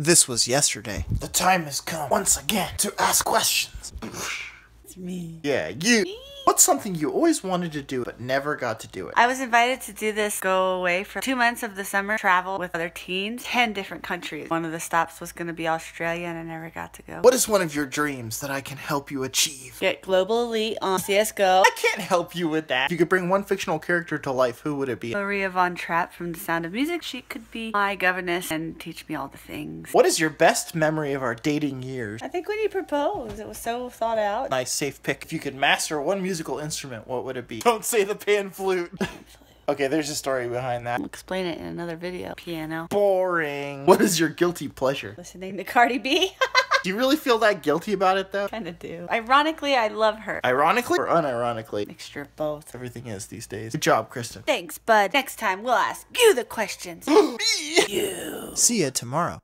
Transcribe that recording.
This was yesterday. The time has come once again to ask questions. It's me. Yeah, you. What's something you always wanted to do but never got to do it? I was invited to do this go away for two months of the summer, travel with other teens, 10 different countries. One of the stops was going to be Australia, and I never got to go. What is one of your dreams that I can help you achieve? Get Global Elite on CSGO. I can't help you with that. If you could bring one fictional character to life, who would it be? Maria Von Trapp from The Sound of Music. She could be my governess and teach me all the things. What is your best memory of our dating years? I think when you proposed, it was so thought out. Nice safe pick. If you could master one musical instrument, what would it be? Don't say the pan flute. okay, there's a story behind that. I'll explain it in another video. Piano. Boring. What is your guilty pleasure? Listening to Cardi B. Do you really feel that guilty about it though? kind of do. Ironically, I love her. Ironically or unironically? Mixture of both. Everything is these days. Good job, Christin. Thanks, bud. Next time we'll ask you the questions. you. See ya tomorrow.